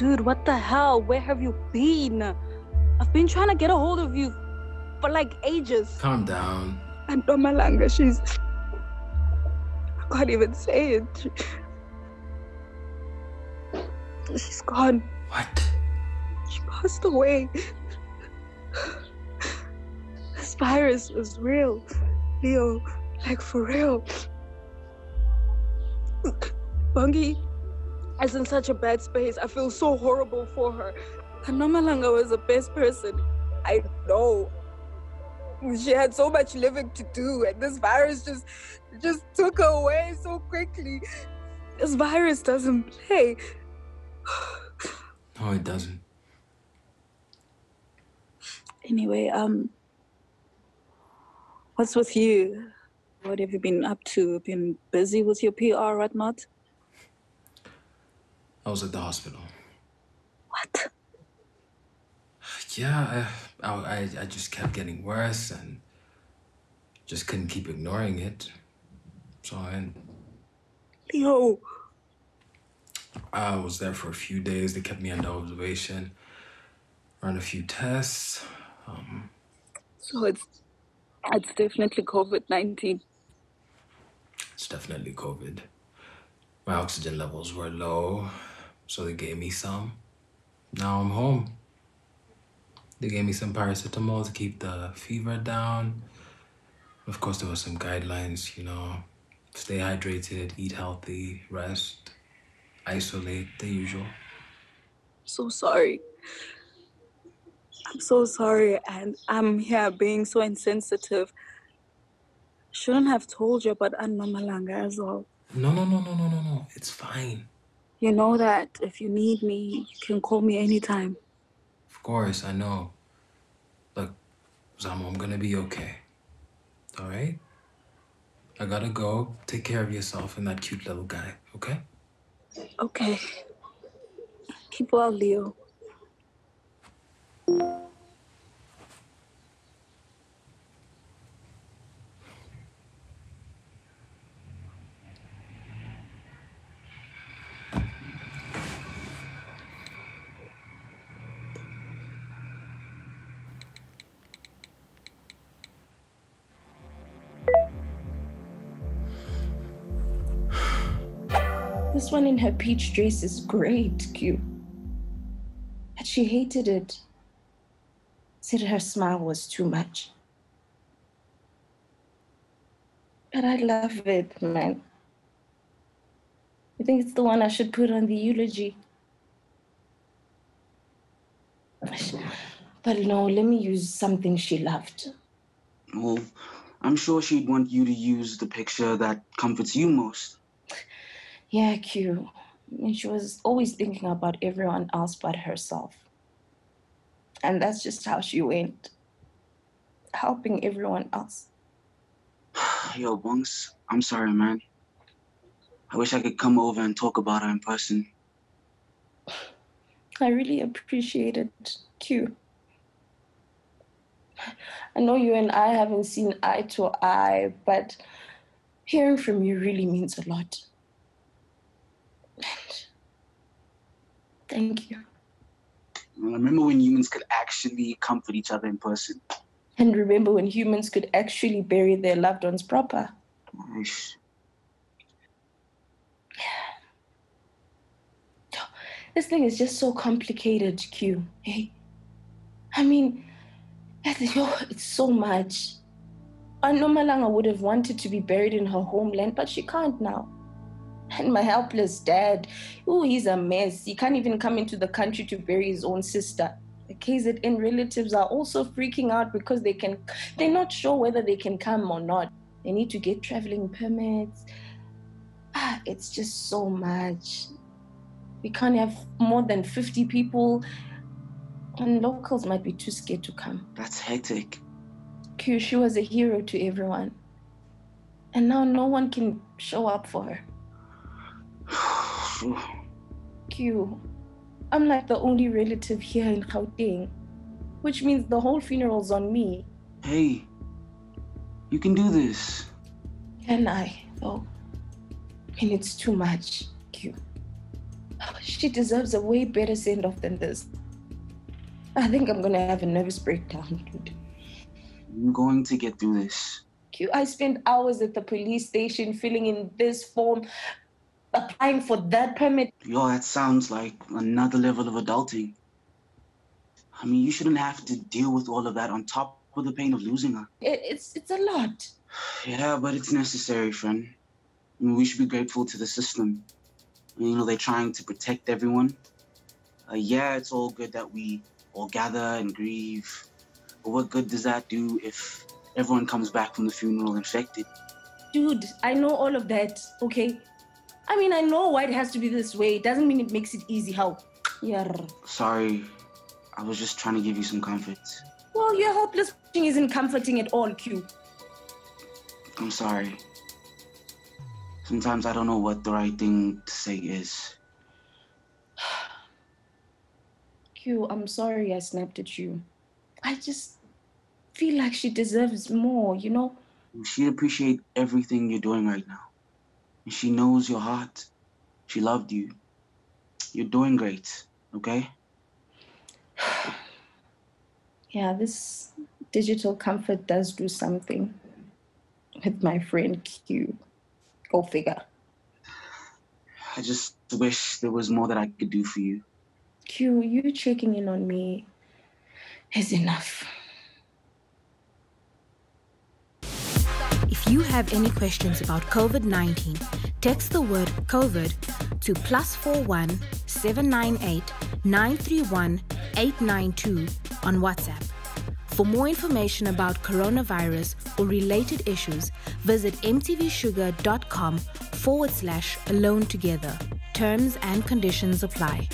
Dude, what the hell? Where have you been? I've been trying to get a hold of you for like ages. Calm down. And Malanga, she's. I can't even say it. She's gone. What? She passed away. This virus was real. Leo, like for real. Bongi is in such a bad space. I feel so horrible for her. Kanomalanga was the best person I know. She had so much living to do, and this virus just just took her away so quickly. This virus doesn't play. No, it doesn't. Anyway, um, what's with you? What have you been up to? Been busy with your PR, whatnot? I was at the hospital. What? Yeah, I, I, I just kept getting worse and just couldn't keep ignoring it. So I, Leo, I was there for a few days. They kept me under observation, ran a few tests. Um, so it's it's definitely COVID nineteen. it's definitely COVID. My oxygen levels were low, so they gave me some. Now I'm home. They gave me some paracetamol to keep the fever down. Of course, there were some guidelines, you know, stay hydrated, eat healthy, rest, isolate, the usual. So sorry. I'm so sorry, and I'm here being so insensitive. Shouldn't have told you about Anna Malanga as well. No, no, no, no, no, no, no. It's fine. You know that if you need me, you can call me anytime. Of course, I know. Look, Zamo, I'm gonna be okay. All right? I gotta go. Take care of yourself and that cute little guy, okay? Okay. Keep well, Leo. This one in her peach dress is great, Q. But she hated it. Said her smile was too much. But I love it, man. I think it's the one I should put on the eulogy. But no, let me use something she loved. Well, I'm sure she'd want you to use the picture that comforts you most. Yeah, Q. Mean, she was always thinking about everyone else but herself. And that's just how she went. Helping everyone else. Yo, Bunks, I'm sorry, man. I wish I could come over and talk about her in person. I really appreciate it, Q. I know you and I haven't seen eye to eye, but hearing from you really means a lot. Thank you. Remember when humans could actually comfort each other in person? And remember when humans could actually bury their loved ones proper. Ish. This thing is just so complicated, Q. Hey, I mean, it's so much. I know Malanga would have wanted to be buried in her homeland, but she can't now. And my helpless dad, oh, he's a mess. He can't even come into the country to bury his own sister. The KZN relatives are also freaking out because they can, they're not sure whether they can come or not. They need to get traveling permits. Ah, it's just so much. We can't have more than 50 people, and locals might be too scared to come. That's hectic. She was a hero to everyone. And now no one can show up for her. Q, I'm like the only relative here in Gauteng, which means the whole funeral's on me. Hey, you can do this. Can I, though? And it's too much, Q. She deserves a way better send off than this. I think I'm gonna have a nervous breakdown, dude. I'm going to get through this. Q, I spent hours at the police station filling in this form, applying for that permit. Yo, that sounds like another level of adulting. I mean, you shouldn't have to deal with all of that on top of the pain of losing her. It, it's it's a lot. Yeah, but it's necessary, friend. I mean, we should be grateful to the system. I mean, you know, they're trying to protect everyone. Uh, yeah, it's all good that we all gather and grieve. But what good does that do if everyone comes back from the funeral infected? Dude, I know all of that, okay? I mean, I know why it has to be this way. It doesn't mean it makes it easy. How? Yeah. Sorry, I was just trying to give you some comfort. Well, your helpless thing isn't comforting at all, Q. I'm sorry. Sometimes I don't know what the right thing to say is. Q, I'm sorry I snapped at you. I just feel like she deserves more, you know? She'd appreciate everything you're doing right now. And she knows your heart. She loved you. You're doing great, okay? Yeah, this digital comfort does do something with my friend Q. Go figure. I just wish there was more that I could do for you. Q, you checking in on me is enough. You have any questions about COVID 19, text the word COVID to plus 41 798 931 892 on WhatsApp. For more information about coronavirus or related issues, visit mtvshuga.com forward slash alone together. Terms and conditions apply.